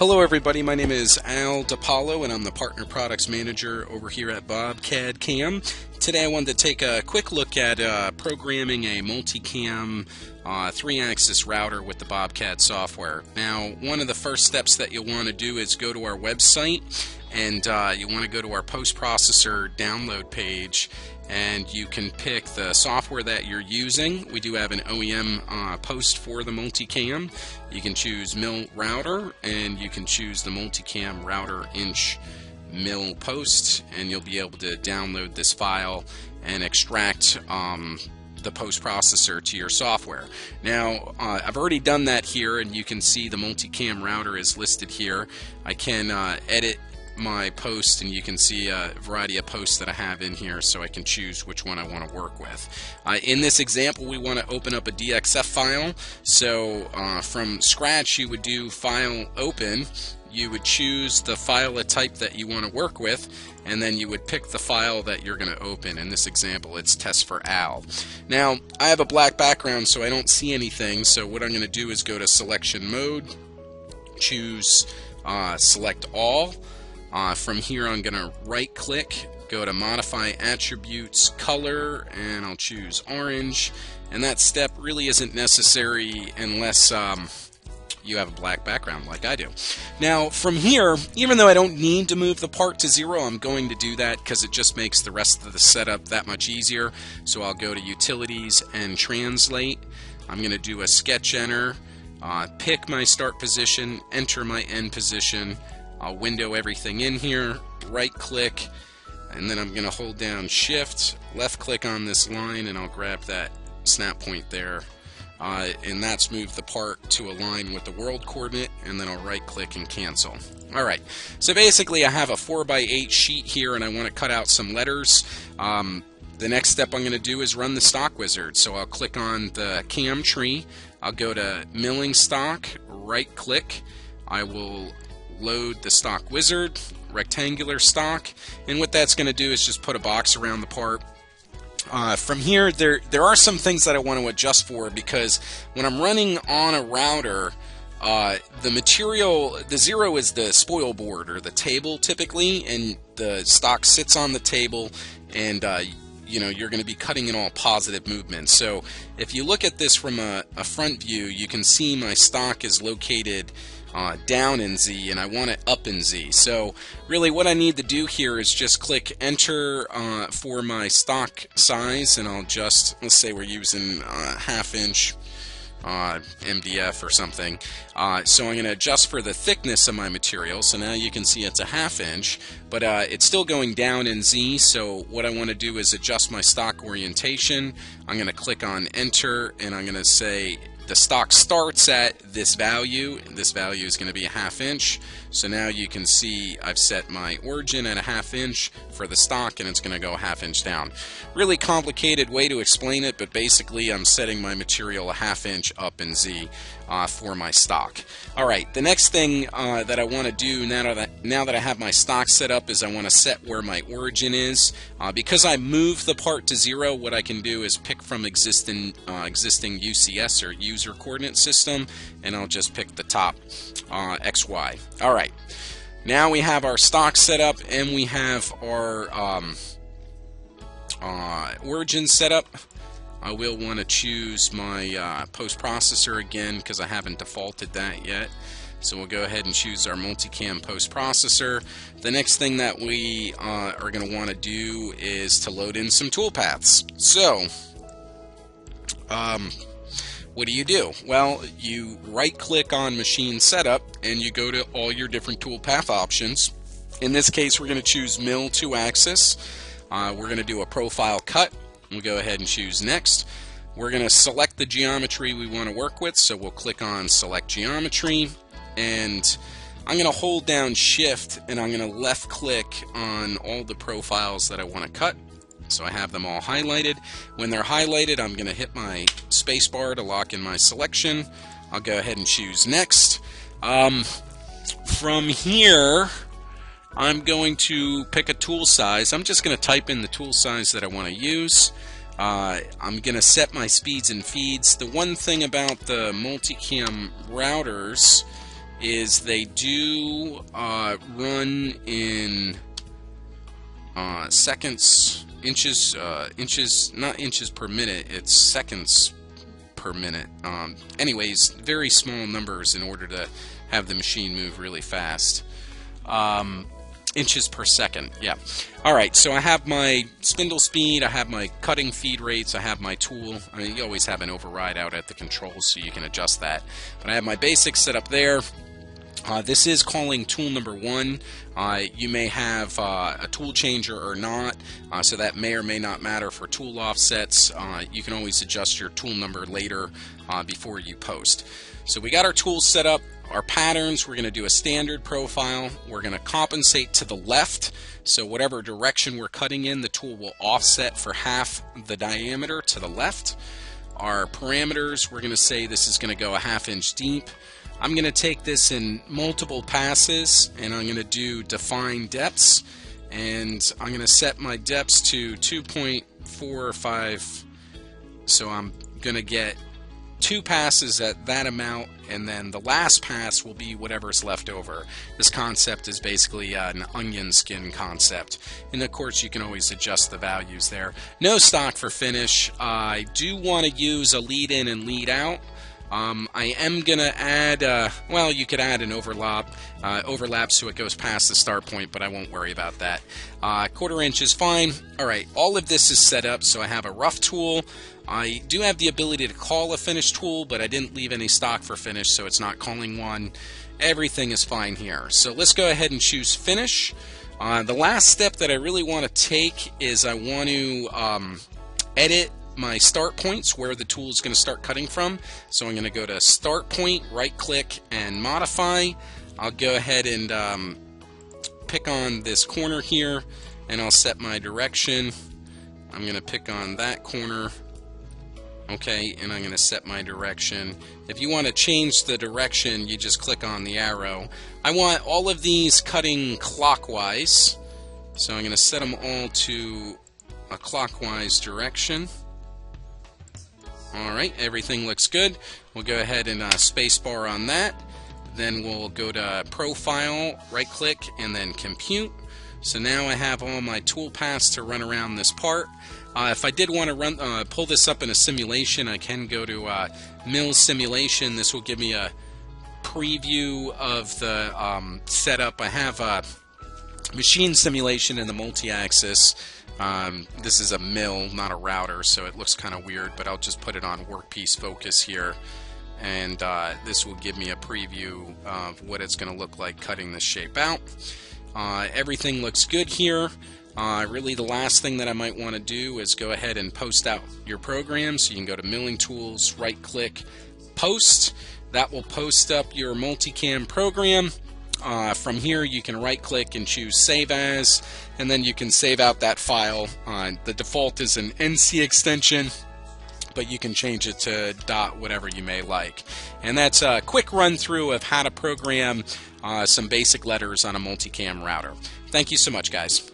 Hello, everybody. My name is Al DePoalo, and I'm the Partner Products Manager over here at Bobcad Cam. Today, I wanted to take a quick look at uh, programming a multicam uh, three-axis router with the BobCAD software. Now, one of the first steps that you'll want to do is go to our website, and uh, you want to go to our post-processor download page and you can pick the software that you're using. We do have an OEM uh, post for the multicam. You can choose Mill Router and you can choose the multicam router inch mill post and you'll be able to download this file and extract um, the post processor to your software. Now, uh, I've already done that here, and you can see the multicam router is listed here. I can uh, edit my post and you can see a variety of posts that I have in here so I can choose which one I want to work with. Uh, in this example we want to open up a DXF file so uh, from scratch you would do file open you would choose the file type that you want to work with and then you would pick the file that you're going to open. In this example, it's test for al. Now, I have a black background so I don't see anything, so what I'm going to do is go to selection mode, choose uh, select all, uh, from here I'm going to right click, go to modify attributes, color, and I'll choose orange. And that step really isn't necessary unless um, you have a black background like I do. Now from here, even though I don't need to move the part to zero, I'm going to do that because it just makes the rest of the setup that much easier. So I'll go to utilities and translate. I'm going to do a sketch enter, uh, pick my start position, enter my end position, I'll window everything in here, right click, and then I'm going to hold down shift, left click on this line, and I'll grab that snap point there. Uh, and that's moved the part to align with the world coordinate, and then I'll right click and cancel. Alright, so basically I have a 4x8 sheet here and I want to cut out some letters. Um, the next step I'm going to do is run the stock wizard. So I'll click on the cam tree, I'll go to milling stock, right click, I will load the stock wizard, rectangular stock, and what that's going to do is just put a box around the part. Uh, from here, there there are some things that I want to adjust for because when I'm running on a router, uh, the material, the zero is the spoil board or the table typically, and the stock sits on the table, and uh, you know you're going to be cutting in all positive movements. So if you look at this from a, a front view, you can see my stock is located uh, down in Z and I want it up in Z. So really what I need to do here is just click enter uh, for my stock size and I'll just, let's say we're using uh, half inch uh, MDF or something. Uh, so I'm going to adjust for the thickness of my material. So now you can see it's a half inch, but uh, it's still going down in Z. So what I want to do is adjust my stock orientation. I'm going to click on enter and I'm going to say the stock starts at this value. This value is going to be a half inch. So now you can see I've set my origin at a half inch for the stock and it's going to go a half inch down. Really complicated way to explain it, but basically I'm setting my material a half inch up in Z uh, for my stock. Alright, the next thing uh, that I want to do now that, now that I have my stock set up is I want to set where my origin is. Uh, because I move the part to zero, what I can do is pick from existing, uh, existing UCS or user coordinate system and I'll just pick the top uh, XY. Alright. Alright, now we have our stock set up and we have our um, uh, origin set up. I will want to choose my uh, post processor again because I haven't defaulted that yet. So we'll go ahead and choose our multicam post processor. The next thing that we uh, are going to want to do is to load in some toolpaths. So, um, what do you do? Well, you right click on machine setup and you go to all your different toolpath options. In this case, we're going to choose mill two axis. Uh, we're going to do a profile cut. We'll go ahead and choose next. We're going to select the geometry we want to work with, so we'll click on select geometry and I'm going to hold down shift and I'm going to left click on all the profiles that I want to cut. So I have them all highlighted. When they're highlighted, I'm going to hit my spacebar to lock in my selection. I'll go ahead and choose next. Um, from here, I'm going to pick a tool size. I'm just going to type in the tool size that I want to use. Uh, I'm going to set my speeds and feeds. The one thing about the multicam routers is they do uh, run in uh, seconds, inches, uh, inches, not inches per minute, it's seconds per minute. Um, anyways, very small numbers in order to have the machine move really fast. Um, inches per second, yeah. All right, so I have my spindle speed, I have my cutting feed rates, I have my tool. I mean, you always have an override out at the controls so you can adjust that. But I have my basics set up there. Uh, this is calling tool number one. Uh, you may have uh, a tool changer or not, uh, so that may or may not matter for tool offsets. Uh, you can always adjust your tool number later uh, before you post. So we got our tools set up, our patterns. We're going to do a standard profile. We're going to compensate to the left. So whatever direction we're cutting in, the tool will offset for half the diameter to the left. Our parameters, we're going to say this is going to go a half inch deep. I'm going to take this in multiple passes and I'm going to do define depths and I'm going to set my depths to 2.45 so I'm going to get two passes at that amount and then the last pass will be whatever's left over. This concept is basically uh, an onion skin concept and of course you can always adjust the values there. No stock for finish. I do want to use a lead in and lead out. Um, I am going to add, uh, well, you could add an overlap, uh, overlap so it goes past the start point, but I won't worry about that. Uh, quarter inch is fine. All right, all of this is set up, so I have a rough tool. I do have the ability to call a finish tool, but I didn't leave any stock for finish, so it's not calling one. Everything is fine here. So let's go ahead and choose finish. Uh, the last step that I really want to take is I want to um, edit my start points where the tool is going to start cutting from. So I'm going to go to start point, right click and modify. I'll go ahead and um, pick on this corner here and I'll set my direction. I'm going to pick on that corner okay and I'm going to set my direction if you want to change the direction you just click on the arrow I want all of these cutting clockwise so I'm going to set them all to a clockwise direction Alright, everything looks good. We'll go ahead and uh, spacebar on that. Then we'll go to Profile, right click, and then Compute. So now I have all my tool paths to run around this part. Uh, if I did want to run, uh, pull this up in a simulation, I can go to uh, Mill Simulation. This will give me a preview of the um, setup. I have a machine simulation in the multi-axis. Um, this is a mill, not a router, so it looks kind of weird, but I'll just put it on workpiece focus here. And uh, this will give me a preview of what it's going to look like cutting this shape out. Uh, everything looks good here. Uh, really, the last thing that I might want to do is go ahead and post out your program. So you can go to Milling Tools, right click, Post. That will post up your multicam program. Uh, from here, you can right click and choose Save As, and then you can save out that file. Uh, the default is an NC extension, but you can change it to dot whatever you may like. And that's a quick run through of how to program uh, some basic letters on a multicam router. Thank you so much, guys.